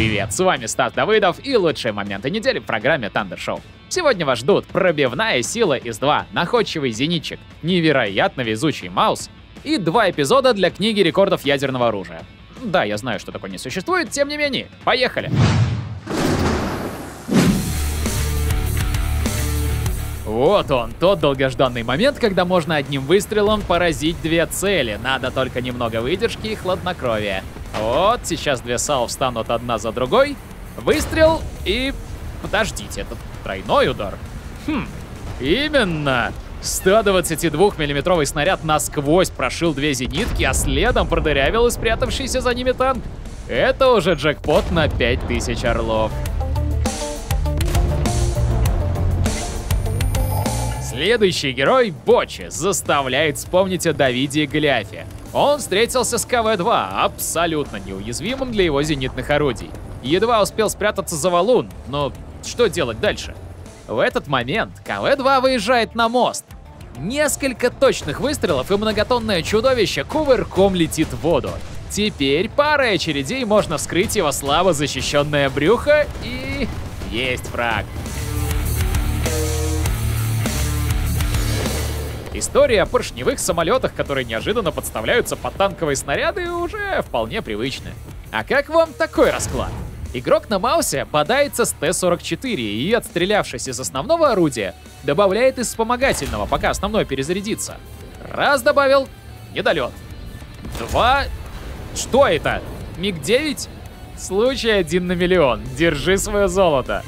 Привет, с вами Стас Давыдов и лучшие моменты недели в программе Thunder Show. Сегодня вас ждут пробивная сила из 2, находчивый зенитчик, невероятно везучий маус и два эпизода для книги рекордов ядерного оружия. Да, я знаю, что такое не существует, тем не менее, поехали! Вот он, тот долгожданный момент, когда можно одним выстрелом поразить две цели. Надо только немного выдержки и хладнокровия. Вот, сейчас две САУ встанут одна за другой. Выстрел и... Подождите, это тройной удар? Хм, именно. 122 миллиметровый снаряд насквозь прошил две зенитки, а следом продырявил и спрятавшийся за ними танк. Это уже джекпот на 5000 орлов. Следующий герой, Бочи, заставляет вспомнить о Давиде и Голиафе. Он встретился с КВ-2, абсолютно неуязвимым для его зенитных орудий. Едва успел спрятаться за валун, но что делать дальше? В этот момент КВ-2 выезжает на мост. Несколько точных выстрелов и многотонное чудовище кувырком летит в воду. Теперь парой очередей можно вскрыть его слабо защищенное брюхо и... Есть фраг. История о поршневых самолетах, которые неожиданно подставляются под танковые снаряды, уже вполне привычны. А как вам такой расклад? Игрок на Маусе бодается с Т-44 и, отстрелявшись из основного орудия, добавляет из вспомогательного, пока основной перезарядится. Раз добавил — недолет. Два... Что это? МиГ-9? Случай один на миллион. Держи свое золото.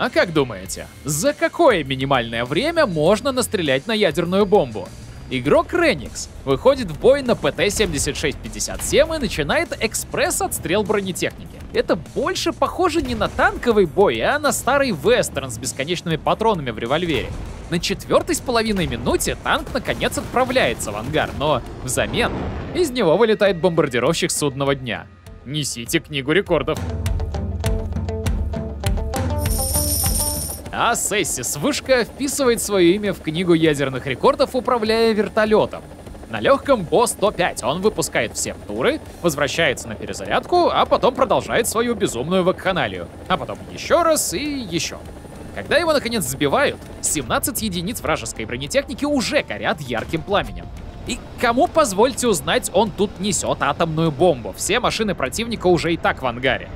А как думаете, за какое минимальное время можно настрелять на ядерную бомбу? Игрок Ренix выходит в бой на ПТ-7657 и начинает экспресс-отстрел бронетехники. Это больше похоже не на танковый бой, а на старый вестерн с бесконечными патронами в револьвере. На четвертой с половиной минуте танк наконец отправляется в ангар, но взамен из него вылетает бомбардировщик судного дня. Несите книгу рекордов. А Сессис Вышка вписывает свое имя в книгу ядерных рекордов, управляя вертолетом. На легком Бо-105 он выпускает все туры, возвращается на перезарядку, а потом продолжает свою безумную вакханалию. А потом еще раз и еще. Когда его наконец сбивают, 17 единиц вражеской бронетехники уже горят ярким пламенем. И кому, позвольте узнать, он тут несет атомную бомбу. Все машины противника уже и так в ангаре.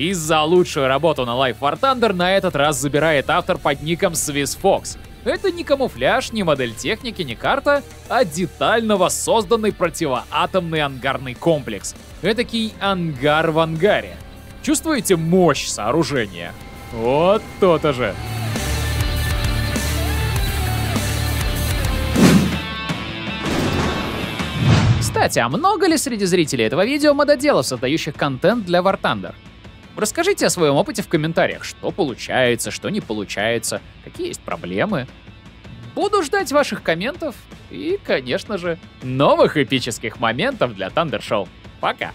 Приз за лучшую работу на Life War Thunder на этот раз забирает автор под ником SwissFox. Это не камуфляж, не модель техники, не карта, а детально воссозданный противоатомный ангарный комплекс. Этакий ангар в ангаре. Чувствуете мощь сооружения? Вот то-то же. Кстати, а много ли среди зрителей этого видео мододелов, создающих контент для War Thunder? Расскажите о своем опыте в комментариях, что получается, что не получается, какие есть проблемы. Буду ждать ваших комментов и, конечно же, новых эпических моментов для Thunder Show. Пока!